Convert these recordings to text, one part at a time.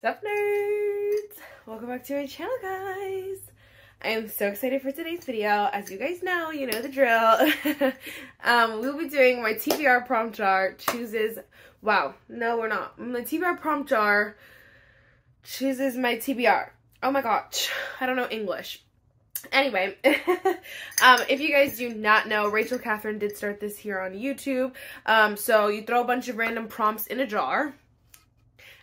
What's up nerds? Welcome back to my channel guys. I am so excited for today's video. As you guys know, you know the drill. um, we'll be doing my TBR prompt jar chooses, wow, no we're not. My TBR prompt jar chooses my TBR. Oh my gosh, I don't know English. Anyway, um, if you guys do not know, Rachel Catherine did start this here on YouTube. Um, so you throw a bunch of random prompts in a jar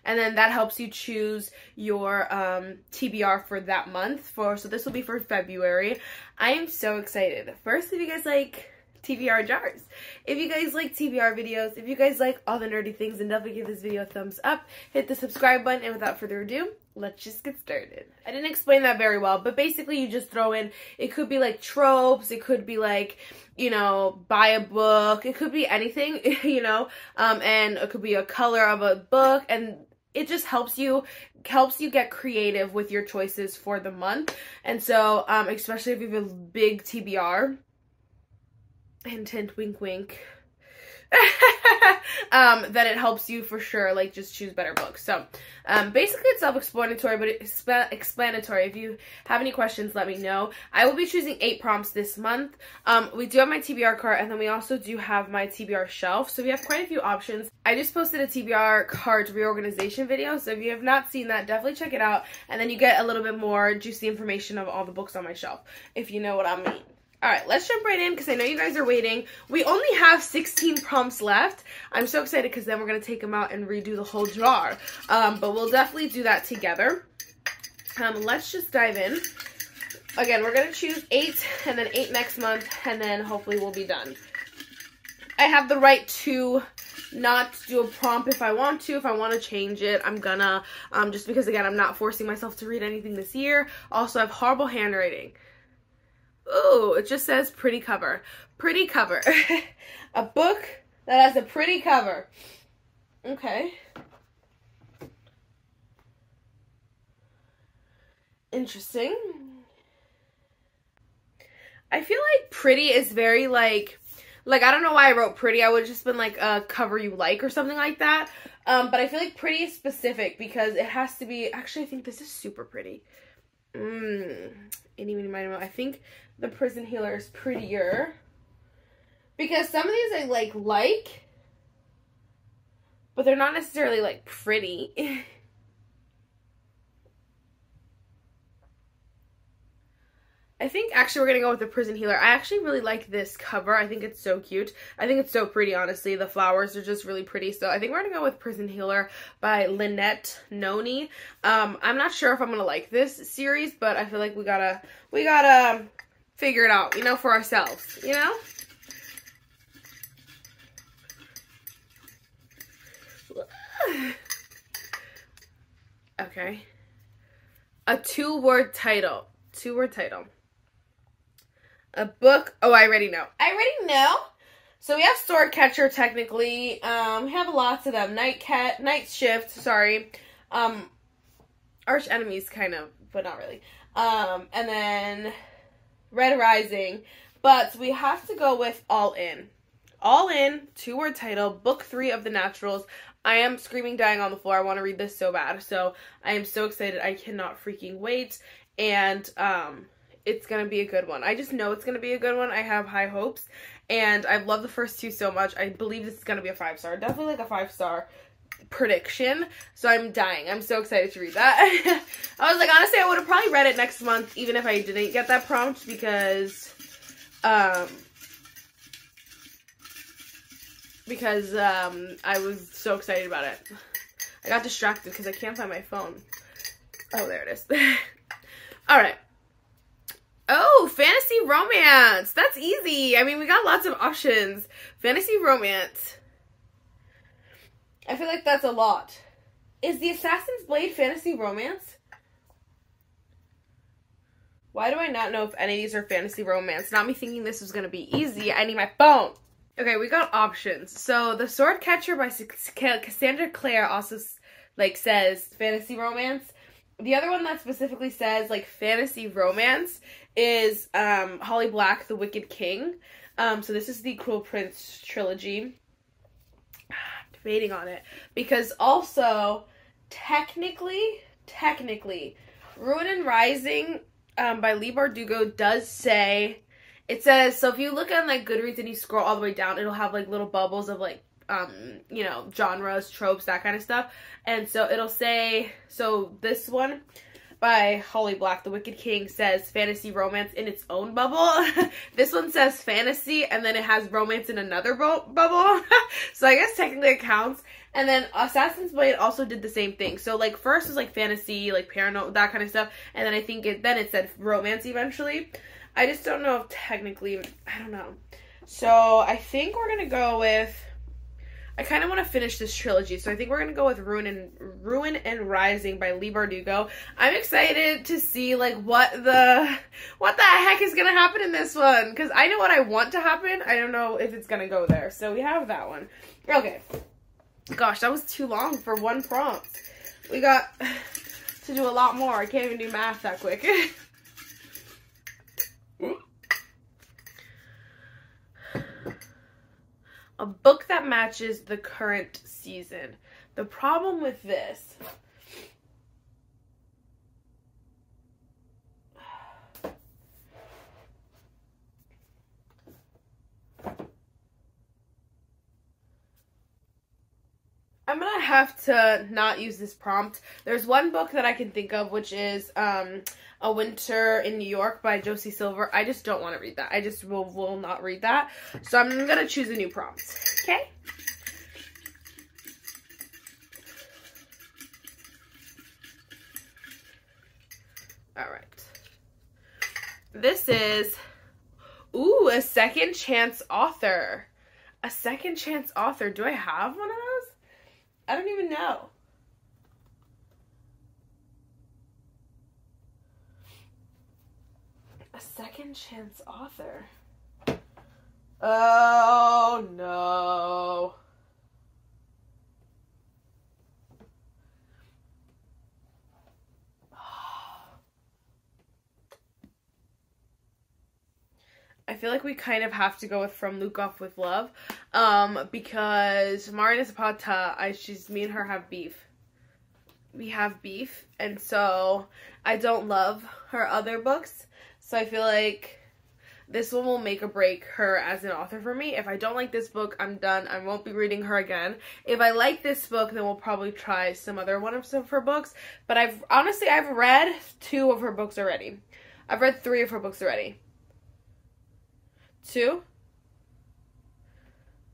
and then that helps you choose your um, TBR for that month. For So this will be for February. I am so excited. First, if you guys like TBR jars. If you guys like TBR videos, if you guys like all the nerdy things, then definitely give this video a thumbs up. Hit the subscribe button, and without further ado, let's just get started. I didn't explain that very well, but basically you just throw in, it could be like tropes, it could be like, you know, buy a book, it could be anything, you know, um, and it could be a color of a book, and it just helps you helps you get creative with your choices for the month. And so, um, especially if you have a big TBR, hint hint wink wink um, then it helps you for sure, like, just choose better books. So, um, basically it's self-explanatory, but it's explanatory. If you have any questions, let me know. I will be choosing eight prompts this month. Um, we do have my TBR cart, and then we also do have my TBR shelf. So we have quite a few options. I just posted a TBR cart reorganization video, so if you have not seen that, definitely check it out. And then you get a little bit more juicy information of all the books on my shelf, if you know what I mean. All right, let's jump right in because I know you guys are waiting. We only have 16 prompts left. I'm so excited because then we're going to take them out and redo the whole jar. Um, but we'll definitely do that together. Um, let's just dive in. Again, we're going to choose eight and then eight next month and then hopefully we'll be done. I have the right to not do a prompt if I want to. If I want to change it, I'm gonna. Um, just because, again, I'm not forcing myself to read anything this year. Also, I have horrible handwriting. Ooh, it just says pretty cover. Pretty cover. a book that has a pretty cover. Okay. Interesting. I feel like pretty is very like like I don't know why I wrote pretty. I would have just been like a cover you like or something like that. Um, but I feel like pretty is specific because it has to be. Actually, I think this is super pretty. Mmm. I think the Prison Healer is prettier. Because some of these I like like, but they're not necessarily like pretty. I think actually we're going to go with the Prison Healer. I actually really like this cover. I think it's so cute. I think it's so pretty, honestly. The flowers are just really pretty. So I think we're going to go with Prison Healer by Lynette Noni. Um, I'm not sure if I'm going to like this series, but I feel like we got to, we got to figure it out, you know, for ourselves, you know? Okay. A two-word title. Two-word title. A book. Oh, I already know. I already know. So we have Sword Catcher technically. Um, we have lots of them. Night Cat, Night Shift. Sorry. Um, Arch Enemies, kind of, but not really. Um, and then Red Rising. But we have to go with All In. All In, two word title, book three of the Naturals. I am screaming, dying on the floor. I want to read this so bad. So I am so excited. I cannot freaking wait. And um, it's going to be a good one. I just know it's going to be a good one. I have high hopes. And I've loved the first two so much. I believe this is going to be a five star. Definitely like a five star prediction. So I'm dying. I'm so excited to read that. I was like, honestly, I would have probably read it next month even if I didn't get that prompt because, um, because, um, I was so excited about it. I got distracted because I can't find my phone. Oh, there it is. All right. Oh, fantasy romance. That's easy. I mean, we got lots of options. Fantasy romance. I feel like that's a lot. Is the Assassin's Blade fantasy romance? Why do I not know if any of these are fantasy romance? Not me thinking this was to be easy. I need my phone. Okay, we got options. So, The Sword Catcher by Cassandra Clare also like says fantasy romance. The other one that specifically says like fantasy romance is um Holly Black, The Wicked King. Um so this is the Cruel Prince trilogy debating on it because also technically, technically, Ruin and Rising um, by Leigh Bardugo does say it says so if you look on like Goodreads and you scroll all the way down, it'll have like little bubbles of like um, you know, genres, tropes, that kind of stuff. And so it'll say so this one by Holly Black, The Wicked King, says fantasy romance in its own bubble. this one says fantasy, and then it has romance in another bubble. so I guess technically it counts. And then Assassin's Blade also did the same thing. So like first was like fantasy, like paranormal, that kind of stuff, and then I think it then it said romance eventually. I just don't know if technically I don't know. So I think we're gonna go with I kind of want to finish this trilogy, so I think we're gonna go with Ruin and Ruin and Rising by Leigh Bardugo. I'm excited to see like what the what the heck is gonna happen in this one because I know what I want to happen. I don't know if it's gonna go there. So we have that one. Okay. Gosh, that was too long for one prompt. We got to do a lot more. I can't even do math that quick. a book that matches the current season. The problem with this gonna have to not use this prompt. There's one book that I can think of, which is um, A Winter in New York by Josie Silver. I just don't want to read that. I just will, will not read that. So I'm gonna choose a new prompt. Okay? Alright. This is, ooh, a second chance author. A second chance author. Do I have one of those? I don't even know. A second chance author. Oh no. I feel like we kind of have to go with From Lukov with Love. Um, because Mariana Zapata, I she's me and her have beef. We have beef, and so I don't love her other books. So I feel like this one will make or break her as an author for me. If I don't like this book, I'm done. I won't be reading her again. If I like this book, then we'll probably try some other one of some of her books. But I've honestly I've read two of her books already. I've read three of her books already. Two?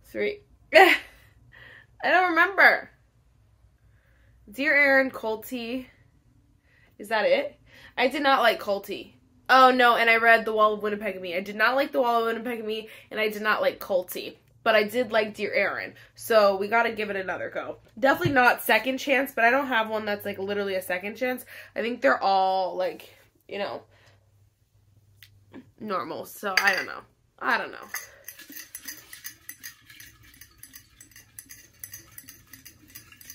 Three. I don't remember. Dear Aaron Kulti. Is that it? I did not like Kulti. Oh no, and I read The Wall of Winnipeg and Me. I did not like The Wall of Winnipeg and Me, and I did not like Kulti. But I did like Dear Aaron. So we gotta give it another go. Definitely not second chance, but I don't have one that's like literally a second chance. I think they're all like, you know, normal. So I don't know. I don't know.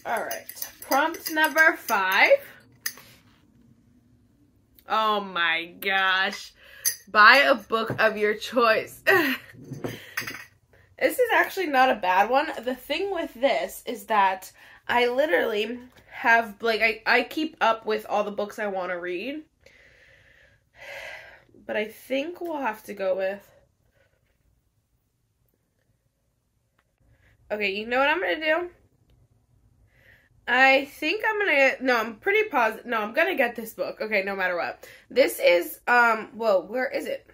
All right. Prompt number five. Oh my gosh. Buy a book of your choice. this is actually not a bad one. The thing with this is that I literally have, like, I, I keep up with all the books I want to read. But I think we'll have to go with Okay, you know what I'm gonna do? I think I'm gonna no, I'm pretty positive. No, I'm gonna get this book. Okay, no matter what. This is um. Whoa, where is it?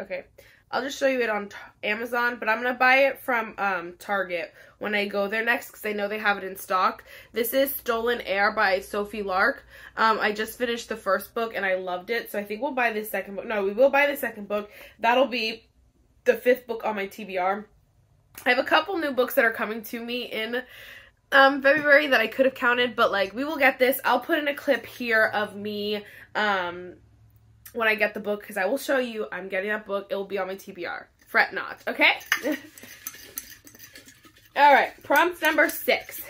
Okay, I'll just show you it on Amazon, but I'm gonna buy it from um Target when I go there next because I know they have it in stock. This is Stolen Air by Sophie Lark. Um, I just finished the first book and I loved it, so I think we'll buy the second book. No, we will buy the second book. That'll be the fifth book on my TBR. I have a couple new books that are coming to me in um, February that I could have counted, but like we will get this. I'll put in a clip here of me um, when I get the book because I will show you I'm getting that book. It will be on my TBR. Fret not, okay? All right, prompt number six.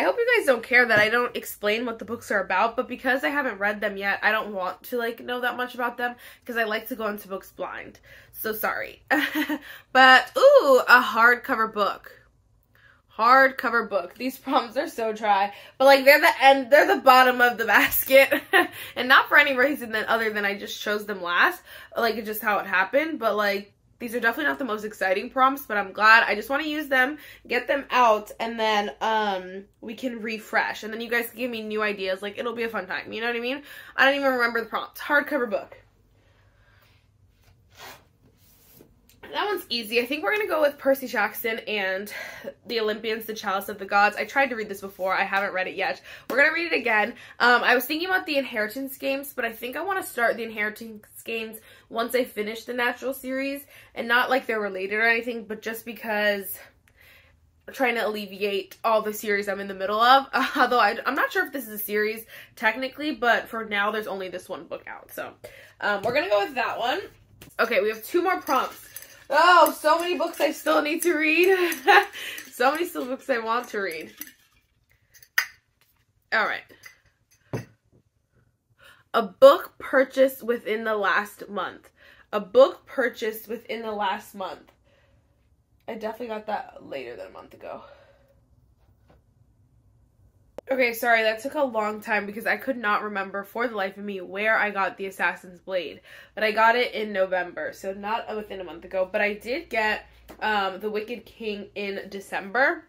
I hope you guys don't care that I don't explain what the books are about, but because I haven't read them yet, I don't want to like know that much about them because I like to go into books blind. So sorry. but, ooh, a hardcover book. Hardcover book. These prompts are so dry. But, like, they're the end, they're the bottom of the basket. and not for any reason than other than I just chose them last. Like, just how it happened. But, like, these are definitely not the most exciting prompts, but I'm glad. I just want to use them, get them out, and then um, we can refresh. And then you guys can give me new ideas. Like, it'll be a fun time. You know what I mean? I don't even remember the prompts. Hardcover book. That one's easy. I think we're going to go with Percy Jackson and the Olympians, the Chalice of the Gods. I tried to read this before. I haven't read it yet. We're going to read it again. Um, I was thinking about the Inheritance games, but I think I want to start the Inheritance games once I finish the Natural series. And not like they're related or anything, but just because I'm trying to alleviate all the series I'm in the middle of. Uh, although I, am not sure if this is a series technically, but for now there's only this one book out. So um, we're to go with that one. Okay, we have two more prompts. Oh, so many books I still need to read. so many still books I want to read. All right. A book purchased within the last month. A book purchased within the last month. I definitely got that later than a month ago. Okay, sorry, that took a long time because I could not remember for the life of me where I got the Assassin's Blade. But I got it in November, so not within a month ago. But I did get um, The Wicked King in December,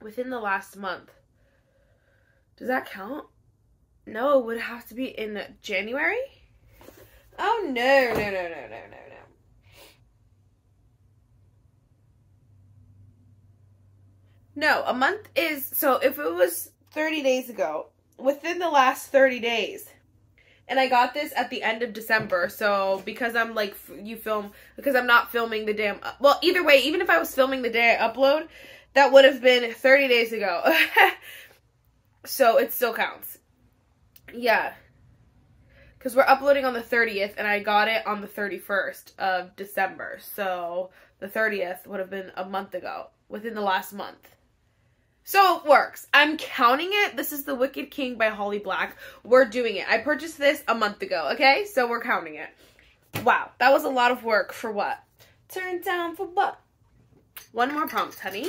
within the last month. Does that count? No, it would have to be in January? Oh, no, no, no, no, no, no, no. No, a month is so if it was 30 days ago, within the last 30 days. And I got this at the end of December. So because I'm like, you film, because I'm not filming the damn, well, either way, even if I was filming the day I upload, that would have been 30 days ago. so it still counts. Yeah. Because we're uploading on the 30th and I got it on the 31st of December. So the 30th would have been a month ago, within the last month. So it works. I'm counting it. This is The Wicked King by Holly Black. We're doing it. I purchased this a month ago, okay? So we're counting it. Wow, that was a lot of work for what? Turn down for what? One more prompt, honey.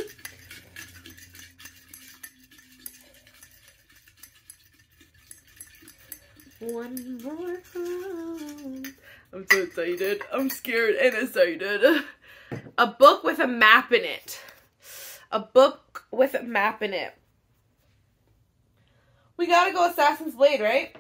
One more prompt. I'm so excited. I'm scared and excited. A book with a map in it a book with a map in it. We gotta go Assassin's Blade, right?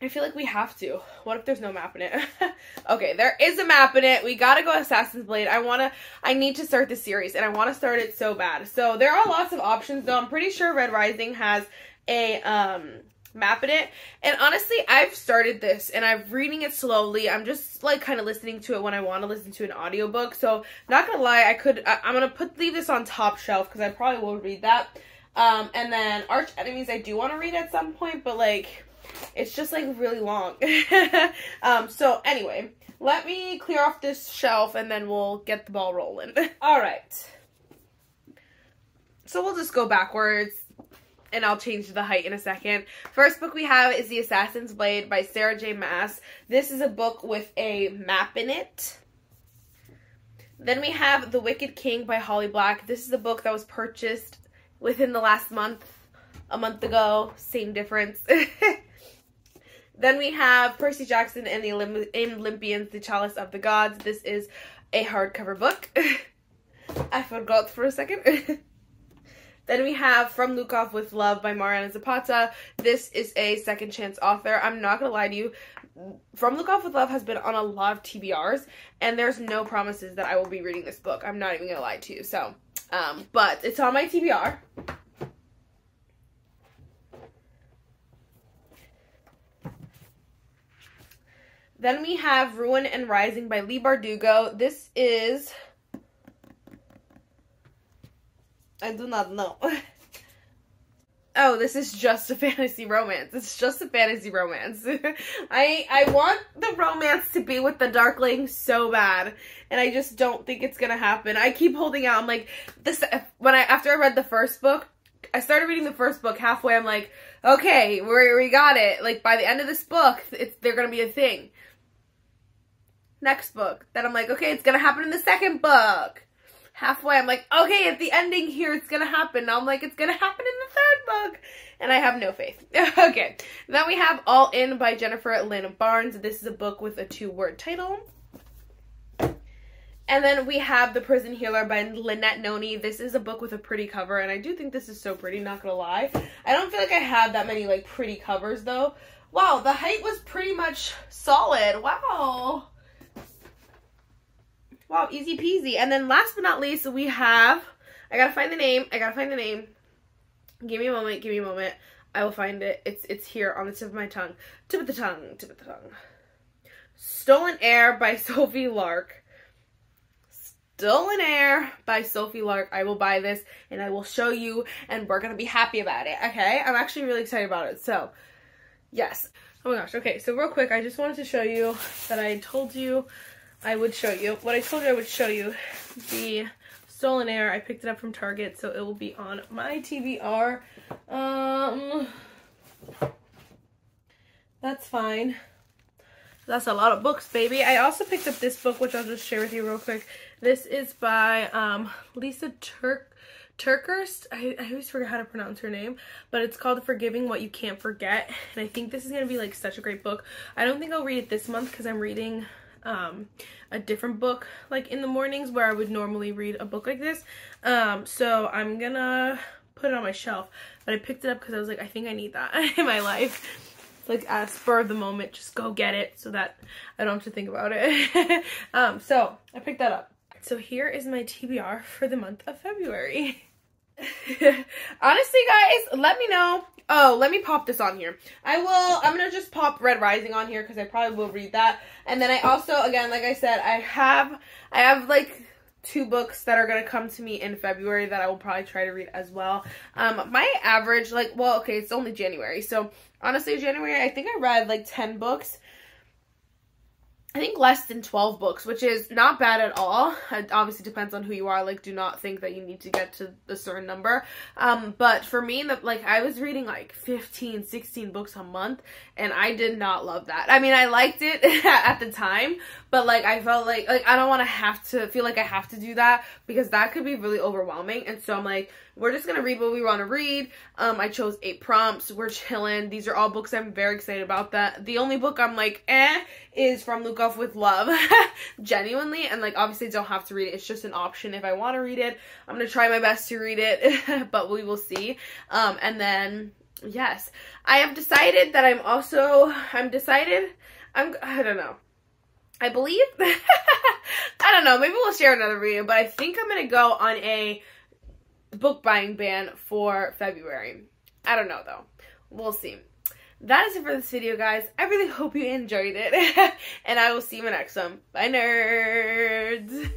I feel like we have to. What if there's no map in it? okay, there is a map in it. We gotta go Assassin's Blade. I wanna, I need to start the series, and I wanna start it so bad. So there are lots of options, though. I'm pretty sure Red Rising has a, um, map in it. And honestly, I've started this and I'm reading it slowly. I'm just like kind of listening to it when I want to listen to an audiobook. So not gonna lie, I could, I, am gonna put, leave this on top shelf because I probably will read that. Um, and then Arch Enemies I do want to read at some point, but like, it's just like really long. um, so anyway, let me clear off this shelf and then we'll get the ball rolling. All right. So we'll just go backwards and I'll change the height in a second. First book we have is The Assassin's Blade by Sarah J. Maas. This is a book with a map in it. Then we have The Wicked King by Holly Black. This is a book that was purchased within the last month, a month ago. Same difference. then we have Percy Jackson and the Olympians, The Chalice of the Gods. This is a hardcover book. I forgot for a second. Then we have From Lukov with Love by Mariana Zapata. This is a second chance author. I'm not going to lie to you. From Lukov with Love has been on a lot of TBRs, and there's no promises that I will be reading this book. I'm not even going to lie to you. So, um, but it's on my TBR. Then we have Ruin and Rising by Leigh Bardugo. This is I do not know. oh, this is just a fantasy romance. It's just a fantasy romance. I I want the romance to be with the Darkling so bad, and I just don't think it's gonna happen. I keep holding out. I'm like this when I after I read the first book, I started reading the first book halfway. I'm like, okay, we we got it. Like by the end of this book, it's they're gonna be a thing. next book. Then I'm like, okay, it's gonna happen in the second book. Halfway, I'm like, okay, at the ending here, it's gonna happen. Now I'm like, it's gonna happen in the third book. And I have no faith. okay. Then we have All In by Jennifer Lynn Barnes. This is a book with a two word title. And then we have The Prison Healer by Lynette Noni. This is a book with a pretty cover, and I do think this is so pretty, not gonna lie. I don't feel like I have that many, like, pretty covers, though. Wow, the height was pretty much solid. Wow. Wow, easy peasy. And then last but not least, we have, I gotta find the name, I gotta find the name. Give me a moment, give me a moment. I will find it. It's it's here on the tip of my tongue. Tip of the tongue, tip of the tongue. Stolen Air by Sophie Lark. Stolen Air by Sophie Lark. I will buy this and I will show you and we're gonna be happy about it, okay? I'm actually really excited about it, so yes. Oh my gosh, okay, so real quick, I just wanted to show you that I told you I would show you. What I told you I would show you, the Stolen Air, I picked it up from Target, so it will be on my TBR. Um, that's fine. That's a lot of books, baby. I also picked up this book, which I'll just share with you real quick. This is by um, Lysa Turk TerKeurst. I, I always forget how to pronounce her name, but it's called Forgiving What You Can't Forget. And I think this is going to be like such a great book. I don't think I'll read it this month because I'm reading um, a different book like in the mornings where I would normally read a book like this. Um, so I'm gonna put it on my shelf. But I picked it up because I was like, I think I need that in my life. Like a spur of the moment, just go get it so that I don't have to think about it. um, so I picked that up. So here is my TBR for the month of February. Honestly, guys, let me know. Oh, let me pop this on here. I will, I'm going to just pop Red Rising on here because I probably will read that. And then I also, again, like I said, I have, I have like two books that are going to come to me in February that I will probably try to read as well. Um, my average, like, well, okay, it's only January. So honestly, January, I think I read like 10 books. I think less than 12 books, which is not bad at all. It obviously depends on who you are. Like, do not think that you need to get to a certain number. Um, but for me, that like, I was reading like 15, 16 books a month, and I did not love that. I mean, I liked it at the time, but like, I felt like, like, I don't want to have to feel like I have to do that because that could be really overwhelming. And so I'm like, we're just gonna read what we want to read. Um, I chose eight prompts. We're chilling. These are all books I'm very excited about. That the only book I'm like, eh, is from Lukov with Love, genuinely. And like, obviously, don't have to read it. It's just an option if I want to read it. I'm gonna try my best to read it, but we will see. Um, and then yes, I have decided that I'm also I'm decided I'm I don't know. I believe I don't know. Maybe we'll share another video, but I think I'm gonna go on a book buying ban for February. I don't know though. We'll see. That is it for this video, guys. I really hope you enjoyed it. and I will see you in the next one. Bye, nerds.